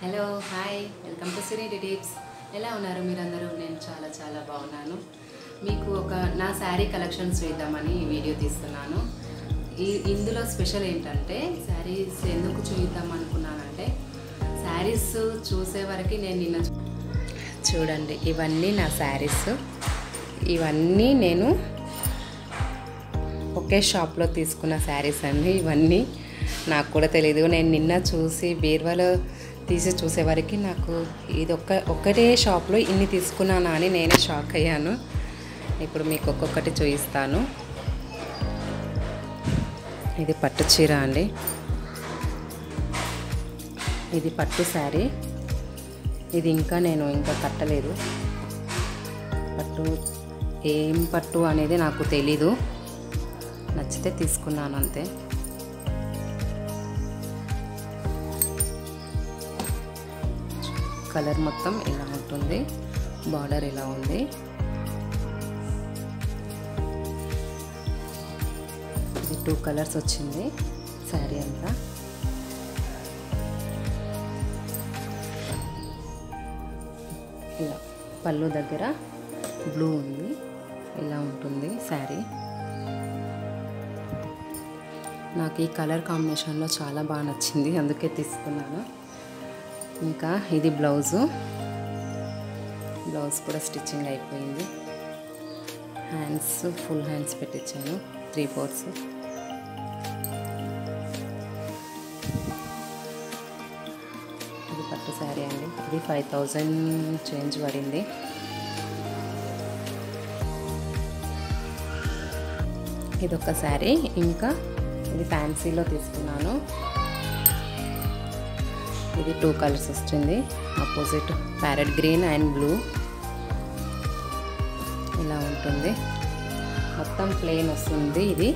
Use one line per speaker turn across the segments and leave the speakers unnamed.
Hello hi welcome to cine tips ఎలా ఉన్నారు మీరందరూ? నేను చాలా చాలా బాగున్నాను. మీకు ఒక నా శారీ కలెక్షన్స్ చూద్దామని ఈ వీడియో తీస్తున్నాను. ఈ ఇందులో స్పెషల్ ఏంటంటే శారీస్ ఎందుకు చూద్దాం అనుకున్నానంటే శారీస్ చూసే వరకు నేను నిన్న చూడండి ఇవన్నీ నా శారీస్. ఇవన్నీ నేను ఒకే షాప్లో తీసుకున్న శారీస్ అండి. ఇవన్నీ నాకు కూడా తెలియదు నేను నిన్న చూసి బీర్వాలో తీసి చూసేవరకు నాకు ఇది ఒక్క ఒక్కటే షాప్లో ఇన్ని తీసుకున్నానా అని నేనే షాక్ అయ్యాను. ఇప్పుడు మీకు ఒక్కొక్కటి చూపిస్తాను. ఇది పట్టు చీర అండి. ఇది పట్టు శారీ. ఇది ఇంకా నేను ఇంకా కట్టలేదు. పట్టు ఏం పట్టు అనేది నాకు తెలీదు. నచ్చితే తీసుకున్నాను అంతే. కలర్ మొత్తం ఇలా ఉంటుంది. బార్డర్ ఇలా ఉంది. ఇది టూ కలర్స్ వచ్చింది. శారీ అంతా. ఇలా పళ్ళు దగ్గర బ్లూ ఉంది. ఇలా ఉంటుంది శారీ నాకు ఈ కలర్ కాంబినేషన్లో చాలా బాగా నచ్చింది. అందుకే తీసుకున్నాను. ఇంకా ఇది బ్లౌజు. బ్లౌజ్ కూడా స్టిచ్చింగ్ అయిపోయింది. హ్యాండ్స్ ఫుల్ హ్యాండ్స్ పెట్టించాను త్రీ ఫోర్స్ ఇది పట్టు శారీ అండి. ఇది ఫైవ్ థౌజండ్ చేంజ్ పడింది. ఇది ఒక శారీ. ఇంకా ఇది ఫ్యాన్సీలో తీసుకున్నాను. ఇది టూ కలర్స్ వస్తుంది opposite parrot green and blue ఇలా ఉంటుంది. మొత్తం ప్లెయిన్ వస్తుంది ఇది.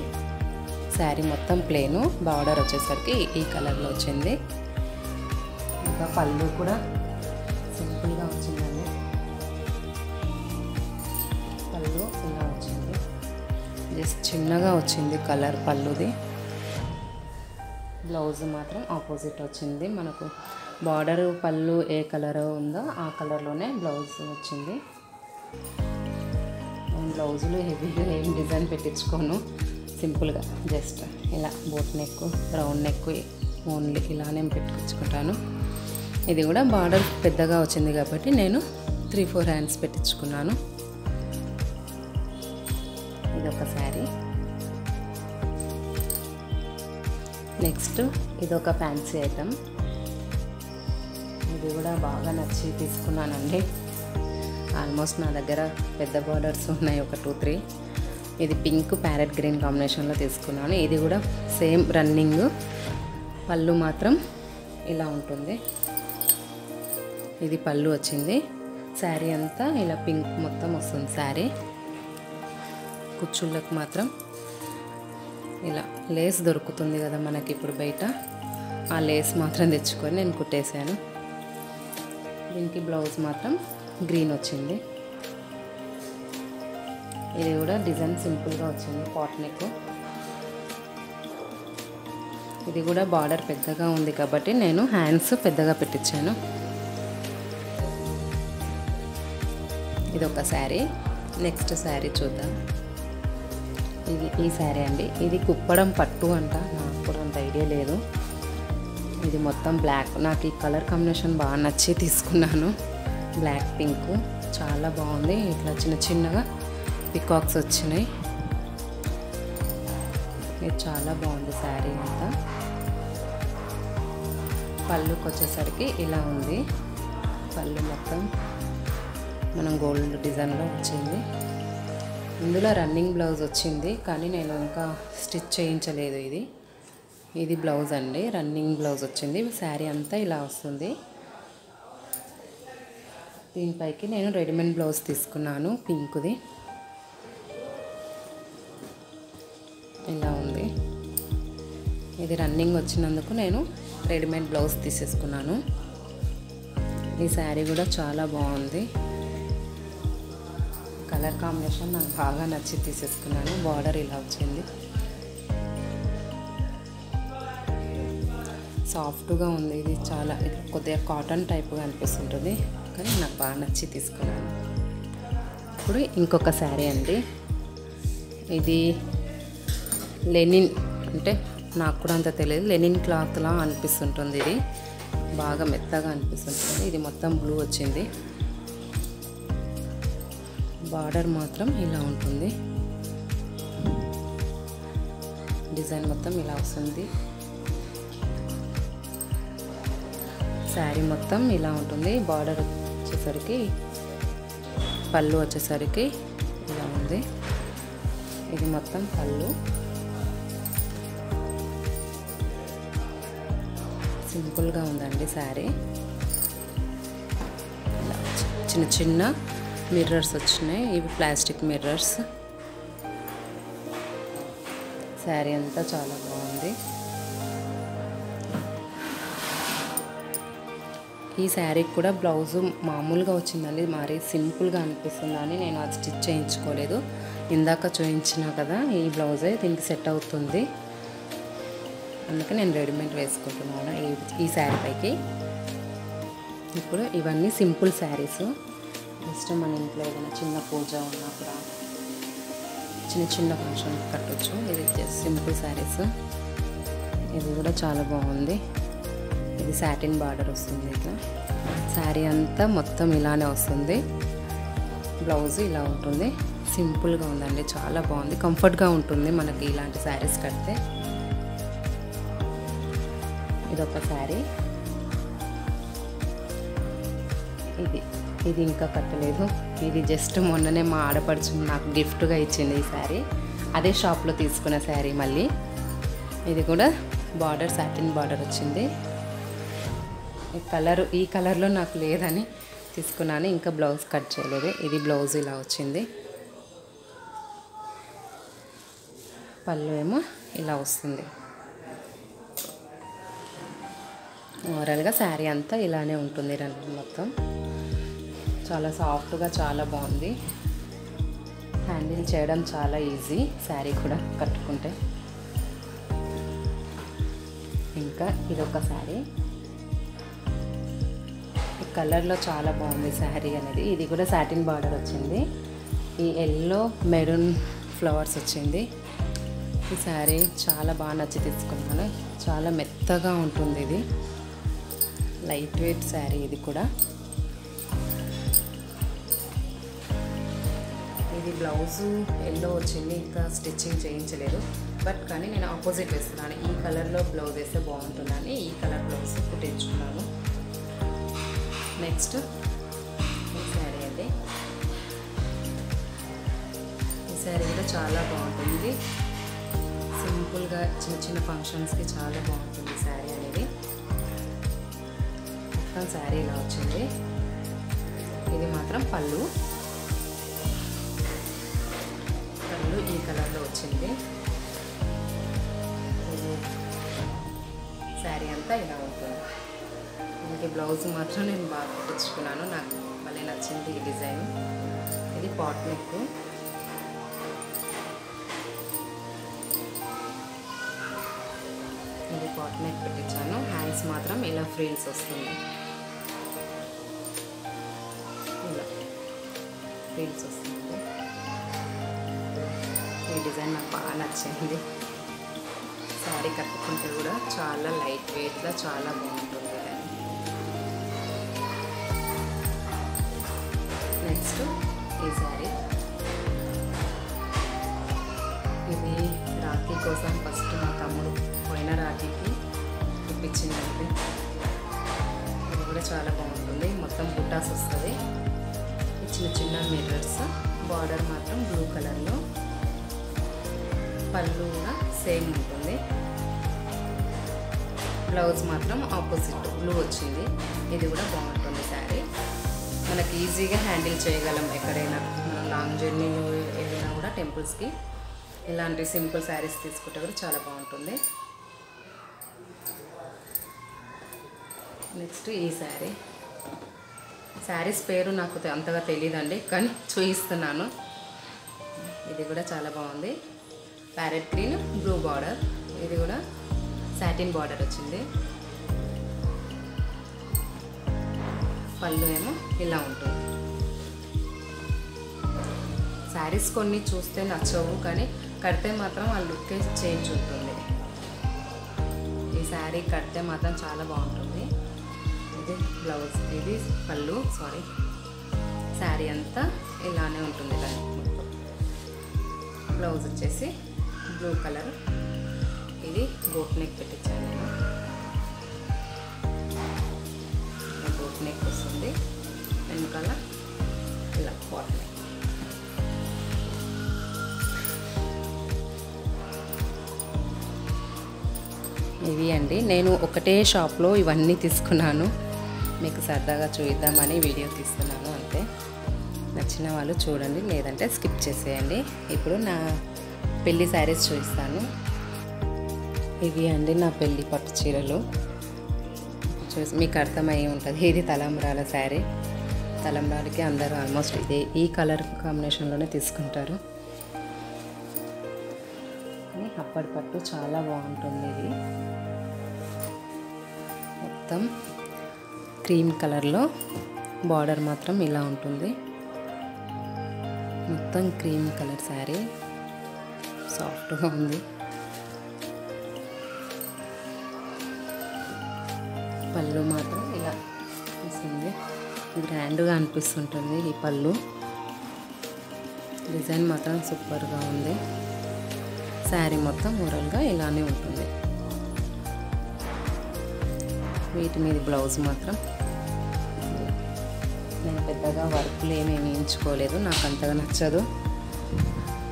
శారీ మొత్తం ప్లెయిన్ బార్డర్ వచ్చేసరికి ఈ కలర్లో వచ్చింది. ఇంకా పళ్ళు కూడా సింపుల్గా వచ్చిందండి. పళ్ళు ఇలా వచ్చింది. జస్ట్ చిన్నగా వచ్చింది కలర్ పళ్ళుది. బ్లౌజ్ మాత్రం ఆపోజిట్ వచ్చింది. మనకు బార్డర్ పళ్ళు ఏ కలర్ ఉందో ఆ కలర్లోనే బ్లౌజ్ వచ్చింది. బ్లౌజులు హెవీగా ఏం డిజైన్ పెట్టించుకోను. సింపుల్గా జస్ట్ ఇలా boat neck round neck only ఇలానే పెట్టించుకుంటాను. ఇది కూడా బార్డర్ పెద్దగా వచ్చింది కాబట్టి నేను త్రీ ఫోర్ హ్యాండ్స్ పెట్టించుకున్నాను. ఇది ఒక శారీ. నెక్స్ట్ ఇది ఒక ఫ్యాన్సీ ఐటమ్. ఇది కూడా బాగా నచ్చి తీసుకున్నానండి. ఆల్మోస్ట్ నా దగ్గర పెద్ద బార్డర్స్ ఉన్నాయి ఒక టూ త్రీ ఇది పింక్ ప్యారెట్ గ్రీన్ కాంబినేషన్లో తీసుకున్నాను. ఇది కూడా సేమ్ రన్నింగ్ పళ్ళు మాత్రం ఇలా ఉంటుంది. ఇది పళ్ళు వచ్చింది. శారీ అంతా ఇలా పింక్ మొత్తం వస్తుంది శారీ కుచ్చుళ్ళకు మాత్రం ఇలా లేస్ దొరుకుతుంది కదా మనకి ఇప్పుడు బయట. ఆ లేస్ మాత్రం తెచ్చుకొని నేను కుట్టేశాను. దీనికి బ్లౌజ్ మాత్రం గ్రీన్ వచ్చింది. ఇది కూడా డిజైన్ సింపుల్గా వచ్చింది పాట్ నెక్. ఇది కూడా బార్డర్ పెద్దగా ఉంది కాబట్టి నేను హ్యాండ్స్ పెద్దగా పెట్టించాను ఇది ఒక శారీ. నెక్స్ట్ శారీ చూద్దాం. ఇది ఈ శారీ అండి. ఇది కుప్పడం పట్టు అంట. నాకు కూడా అంత ఐడియా లేదు. ఇది మొత్తం బ్లాక్ నాకు ఈ కలర్ కాంబినేషన్ బాగా నచ్చి తీసుకున్నాను. బ్లాక్ పింక్ చాలా బాగుంది. ఇట్లా చిన్న చిన్నగా పికాక్స్ వచ్చినాయి. ఇది చాలా బాగుంది శారీ అంతా. పళ్ళుకి వచ్చేసరికి ఇలా ఉంది. పళ్ళు మొత్తం మనం గోల్డ్ డిజైన్లో వచ్చింది. ఇందులో రన్నింగ్ బ్లౌజ్ వచ్చింది కానీ నేను ఇంకా స్టిచ్ చేయించలేదు ఇది. ఇది బ్లౌజ్ అండి రన్నింగ్ బ్లౌజ్ వచ్చింది. శారీ అంతా ఇలా వస్తుంది. దీనిపైకి నేను రెడీమేడ్ బ్లౌజ్ తీసుకున్నాను పింక్ది. ఇలా ఉంది. ఇది రన్నింగ్ వచ్చినందుకు నేను రెడీమేడ్ బ్లౌజ్ తీసేసుకున్నాను. ఈ శారీ కూడా చాలా బాగుంది. కలర్ కాంబినేషన్ నాకు బాగా నచ్చి తీసేసుకున్నాను. బార్డర్ ఇలా వచ్చింది. సాఫ్ట్గా ఉంది. ఇది చాలా ఇది కొద్దిగా కాటన్ టైప్గా అనిపిస్తుంటుంది. కానీ నాకు బాగా నచ్చి తీసుకున్నాను. ఇప్పుడు ఇంకొక శారీ అండి. ఇది లెనిన్ అంటే నాకు కూడా అంత తెలియదు లెనిన్ క్లాత్లా అనిపిస్తుంటుంది ఇది. బాగా మెత్తగా అనిపిస్తుంటుంది. ఇది మొత్తం బ్లూ వచ్చింది. బార్డర్ మాత్రం ఇలా ఉంటుంది. డిజైన్ మొత్తం ఇలా వస్తుంది. శారీ మొత్తం ఇలా ఉంటుంది. బార్డర్ వచ్చేసరికి పళ్ళు వచ్చేసరికి ఇలా ఉంది. ఇది మొత్తం పళ్ళు. సింపుల్గా ఉందండి శారీ. ఇలా చిన్న చిన్న మిర్రర్స్ వచ్చినాయి. ఇవి ప్లాస్టిక్ మిర్రర్స్ శారీ అంతా చాలా బాగుంది. ఈ శారీకి కూడా బ్లౌజు మామూలుగా వచ్చిందండి. మరి సింపుల్గా అనిపిస్తుందని నేను అది స్టిచ్ చేయించుకోలేదు. ఇందాక చూయించినా కదా ఈ బ్లౌజే దీనికి సెట్ అవుతుంది. అందుకే నేను రెడీమేడ్ వేసుకుంటున్నాను ఈ ఈ శారీ పైకి. ఇప్పుడు ఇవన్నీ సింపుల్ శారీస్. ఇష్టం మన ఇంట్లో ఏదైనా చిన్న పూజ ఉన్నా కూడా చిన్న చిన్న ఫంక్షన్ కట్టొచ్చు. ఇది జస్ట్ సింపుల్ శారీస్. ఇది కూడా చాలా బాగుంది. ఇది సాటిన్ బార్డర్ వస్తుంది ఇట్లా. శారీ అంతా మొత్తం ఇలానే వస్తుంది. బ్లౌజ్ ఇలా ఉంటుంది. సింపుల్గా ఉందండి చాలా బాగుంది. కంఫర్ట్గా ఉంటుంది మనకి ఇలాంటి శారీస్ కడితే. ఇదొక శారీ ఇది ఇది ఇంకా కట్టలేదు. ఇది జస్ట్ మొన్ననే మా ఆడపడుచు నాకు గిఫ్ట్గా ఇచ్చింది ఈ శారీ అదే షాప్లో తీసుకున్న శారీ మళ్ళీ. ఇది కూడా బార్డర్ సాటిన్ బార్డర్ వచ్చింది. ఈ కలర్ ఈ కలర్లో నాకు లేదని తీసుకున్నాను. ఇంకా బ్లౌజ్ కట్ చేయలేదు. ఇది బ్లౌజ్ ఇలా వచ్చింది. పళ్ళు ఏమో ఇలా వస్తుంది. ఓవరాల్గా శారీ అంతా ఇలానే ఉంటుంది రండి మొత్తం. చాలా సాఫ్ట్గా చాలా బాగుంది. హ్యాండిల్ చేయడం చాలా ఈజీ. శారీ కూడా కట్టుకుంటే. ఇంకా ఇదొక శారీ. కలర్లో చాలా బాగుంది శారీ అనేది. ఇది కూడా సాటిన్ బార్డర్ వచ్చింది. ఈ ఎల్లో మెరూన్ ఫ్లవర్స్ వచ్చింది. ఈ శారీ చాలా బాగా నచ్చి తీసుకున్నాను. చాలా మెత్తగా ఉంటుంది ఇది. లైట్ వెయిట్ శారీ ఇది కూడా. ఇది బ్లౌజు ఎల్లో వచ్చింది. ఇంకా స్టిచ్చింగ్ చేయించలేదు. బట్ కానీ నేను ఆపోజిట్ వేస్తున్నాను. ఈ కలర్లో బ్లౌజ్ వేస్తే బాగుంటుందని ఈ కలర్ బ్లౌజ్ కుట్టించుకున్నాను. నెక్స్ట్. ఈ శారీ అది. ఈ శారీ కూడా చాలా బాగుంటుంది. సింపుల్గా చిన్న చిన్న ఫంక్షన్స్కి చాలా బాగుంటుంది శారీ అనేది. మొత్తం శారీ ఇలా వచ్చింది. ఇది మాత్రం పళ్ళు. పళ్ళు ఈ కలర్లో వచ్చింది. ఇది శారీ అంతా ఇలా ఉంటుంది. ఈ బ్లౌజ్ మాత్రం నేను బాగా కుట్టించుకున్నాను. నాకు మళ్ళీ నచ్చింది ఈ డిజైన్. ఇది పాట్ నెక్. ఇది పాట్ నెక్ పెట్టించాను హ్యాండ్స్ మాత్రం ఇలా ఫ్రీల్స్ వస్తుంది. ఇలా ఫ్రీల్స్ వస్తుంది. ఈ డిజైన్ నాకు బాగా నచ్చింది. శారీ కట్టుకుంటే కూడా చాలా లైట్ వెయిట్లో చాలా బాగుంటుంది. కూడా చాలా బాగుంటుంది. మొత్తం బుట్టాస్ వస్తుంది. చిన్న చిన్న మిర్రర్స్ బార్డర్ మాత్రం బ్లూ కలర్లో పళ్ళు కూడా సేమ్ ఉంటుంది. బ్లౌజ్ మాత్రం ఆపోజిట్ బ్లూ వచ్చింది. ఇది కూడా బాగుంటుంది శారీ. మనకి ఈజీగా హ్యాండిల్ చేయగలం ఎక్కడైనా. మనం లాంగ్ జర్నీ వెళ్ళినా కూడా టెంపుల్స్కి ఇలాంటి సింపుల్ శారీస్ తీసుకుంటే కూడా చాలా బాగుంటుంది. నెక్స్ట్ ఈ శారీ. శారీస్ పేరు నాకు అంతగా తెలియదండి కానీ చూపిస్తున్నాను ఇది కూడా చాలా బాగుంది. Parrot green blue border. ఇది కూడా సాటిన్ బార్డర్ వచ్చింది. పళ్ళు ఏమో ఇలా ఉంటుంది. శారీస్ కొన్ని చూస్తే నచ్చవు కానీ కడితే మాత్రం ఆ లుక్కే చేంజ్ ఉంటుంది. ఈ శారీ కడితే మాత్రం చాలా బాగుంటుంది. ఇది బ్లౌజ్ ఇది పళ్ళు సారీ శారీ అంతా ఇలానే ఉంటుంది ఇలా బ్లౌజ్ వచ్చేసి బ్లూ కలర్ ఇది గోట్ నెక్ పెట్టించాను నేను. గోట్ నెక్ వస్తుంది. వెనకాల ఇలా బాట్ నెక్ ఇవి అండి. నేను ఒకటే షాప్లో ఇవన్నీ తీసుకున్నాను. మీకు సరదాగా చూద్దామని వీడియో తీస్తున్నాను అంతే. నచ్చిన వాళ్ళు చూడండి లేదంటే స్కిప్ చేసేయండి. ఇప్పుడు నా పెళ్ళి శారీస్ చూపిస్తాను. ఇవి అండి నా పెళ్ళి పట్టు చీరలు. చూసి మీకు అర్థమయ్యి ఉంటుంది. ఇది తలంబ్రాల శారీ. తలంబ్రాలకి అందరూ ఆల్మోస్ట్ ఇదే ఈ కలర్ కాంబినేషన్లోనే తీసుకుంటారు. అప్పటి పట్టు చాలా బాగుంటుంది ఇది. మొత్తం క్రీమ్ కలర్లో బార్డర్ మాత్రం ఇలా ఉంటుంది. మొత్తం క్రీమ్ కలర్ శారీ. సాఫ్ట్గా ఉంది. పళ్ళు మాత్రం ఇలా వస్తుంది గ్రాండ్గా అనిపిస్తుంటుంది ఈ పళ్ళు. డిజైన్ మాత్రం సూపర్గా ఉంది. శారీ మొత్తం ఓవరాల్గా ఇలానే ఉంటుంది. వీటి మీద బ్లౌజ్ మాత్రం. నేను పెద్దగా వర్క్లు ఏమీ వేయించుకోలేదు నాకు అంతగా నచ్చదు.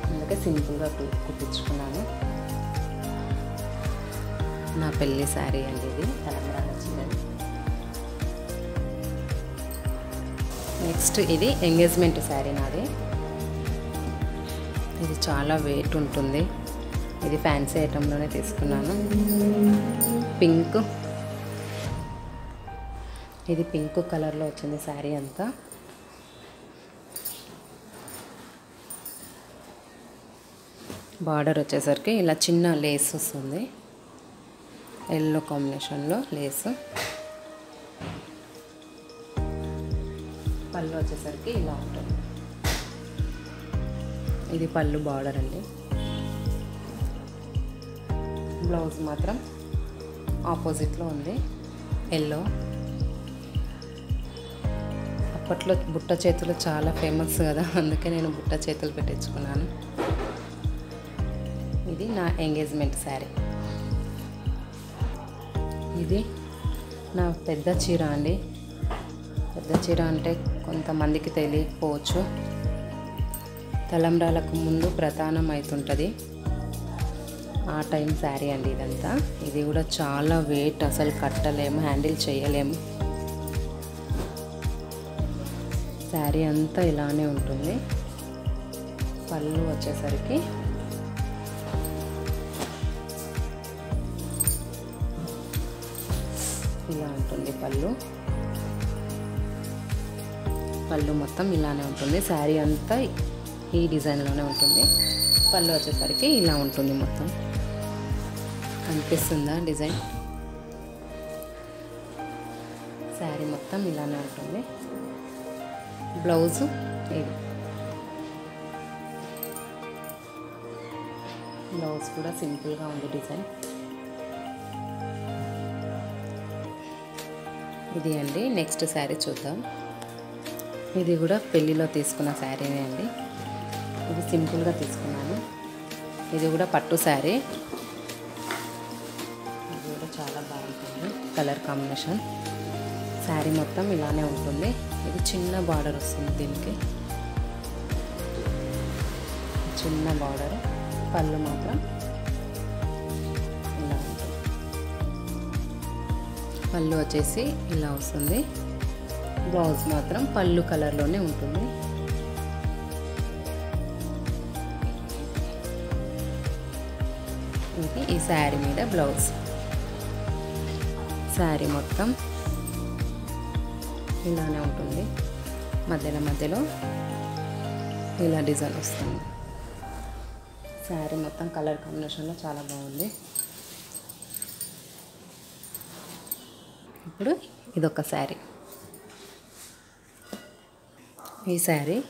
అందుకే సింపుల్గా కుట్టించుకున్నాను. నా పెళ్ళి శారీ అండి ఇది తెలంగాణ చీరది నెక్స్ట్ ఇది ఎంగేజ్మెంట్ శారీ నాది. ఇది చాలా వెయిట్ ఉంటుంది. ఇది ఫ్యాన్సీ ఐటెంలోనే తీసుకున్నాను. పింక్ ఇది పింక్ కలర్లో వచ్చింది శారీ అంతా. బార్డర్ వచ్చేసరికి ఇలా చిన్న లేస్ వస్తుంది. ఎల్లో కాంబినేషన్లో లేస్. పళ్ళు వచ్చేసరికి ఇలా ఉంటుంది. ఇది పళ్ళు బార్డర్ అండి. బ్లౌజ్ మాత్రం ఆపోజిట్లో ఉంది. ఎల్లో. అప్పట్లో బుట్ట చేతులు చాలా ఫేమస్ కదా అందుకే నేను బుట్ట చేతులు పెట్టించుకున్నాను. ఇది నా ఎంగేజ్మెంట్ శారీ. ఇది నా పెద్ద చీర అండి. పెద్ద చీర అంటే కొంతమందికి తెలియకపోవచ్చు. తలంబ్రాలకు ముందు ప్రధానం అవుతుంటుంది ఆ టైం శారీ అండి ఇదంతా. ఇది కూడా చాలా వెయిట్ అసలు కట్టలేము హ్యాండిల్ చేయలేము. శారీ అంతా ఇలానే ఉంటుంది. పళ్ళు వచ్చేసరికి. ఇలా ఉంటుంది పళ్ళు. పళ్ళు మొత్తం ఇలానే ఉంటుంది. శారీ అంతా ఈ డిజైన్లోనే ఉంటుంది. పళ్ళు వచ్చేసరికి ఇలా ఉంటుంది మొత్తం. కనిపిస్తుందా డిజైన్? శారీ మొత్తం ఇలానే ఉంటుంది. బ్లౌజు. ఇది. బ్లౌజ్ కూడా సింపుల్గా ఉంది డిజైన్. ఇది అండి నెక్స్ట్ శారీ చూద్దాం. ఇది కూడా పెళ్ళిలో తీసుకున్న శారీనే అండి. ఇది సింపుల్గా తీసుకున్నాను. ఇది కూడా పట్టు శారీ. ఇది కూడా చాలా బాగుంటుంది కలర్ కాంబినేషన్. శారీ మొత్తం ఇలానే ఉంటుంది. ఇది చిన్న బార్డర్ వస్తుంది దీనికి. చిన్న బార్డర్ పళ్ళు మాత్రం ఇలా ఉంటుంది. పళ్ళు వచ్చేసి ఇలా వస్తుంది. బ్లౌజ్ మాత్రం పళ్ళు కలర్లోనే ఉంటుంది. ఇది ఈ శారీ మీద బ్లౌజ్. శారీ మొత్తం ఇలానే ఉంటుంది. మధ్యలో మధ్యలో ఇలా డిజైన్ వస్తుంది. శారీ మొత్తం కలర్ కాంబినేషన్లో చాలా బాగుంది. ఇప్పుడు ఇదొక శారీ. ఈ శారీ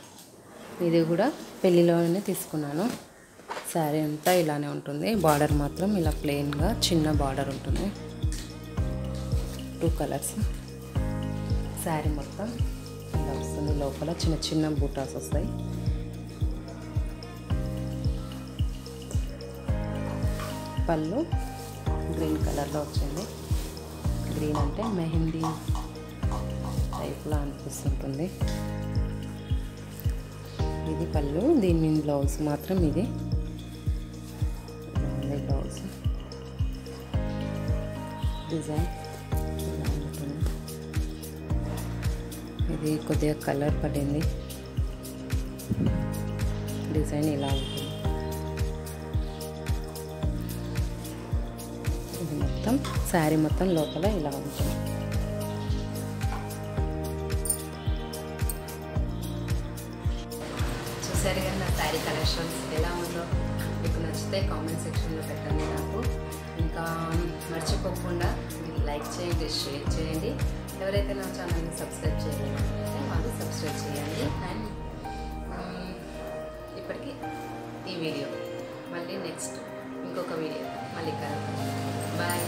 ఇది కూడా పెళ్ళిలోనే తీసుకున్నాను. శారీ అంతా ఇలానే ఉంటుంది. బార్డర్ మాత్రం ఇలా ప్లెయిన్గా చిన్న బార్డర్ ఉంటుంది. టూ కలర్స్ శారీ మొత్తం. ఇలా వస్తుంది లోపల. చిన్న చిన్న బూటాస్ వస్తాయి. పళ్ళు గ్రీన్ కలర్లో వచ్చింది గ్రీన్ అంటే మెహందీ టైప్లా అనిపిస్తుంటుంది. ఇది పళ్ళు. దీని మీద బ్లౌజ్ మాత్రం ఇది బ్లౌజ్. డిజైన్. ఇది కొద్దిగా కలర్ పడింది. డిజైన్ ఇలా ఉంటుంది. ఇది మొత్తం శారీ మొత్తం లోపల ఇలా ఉంటుంది. చూసారు కదా నా శారీ కలెక్షన్స్ ఎలా ఉందో? మీకు నచ్చితే కామెంట్ సెక్షన్లో పెట్టండి నాకు. ఇంకా మర్చిపోకుండా లైక్ చేయండి షేర్ చేయండి. ఎవరైతే నా ఛానల్ని సబ్స్క్రైబ్ చేయలేదంటే వాళ్ళు సబ్స్క్రైబ్ చేయండి. అండ్ ఇప్పటికీ ఈ వీడియో. మళ్ళీ నెక్స్ట్ ఇంకొక వీడియో. మళ్ళీ కలుగుతాం బాయ్.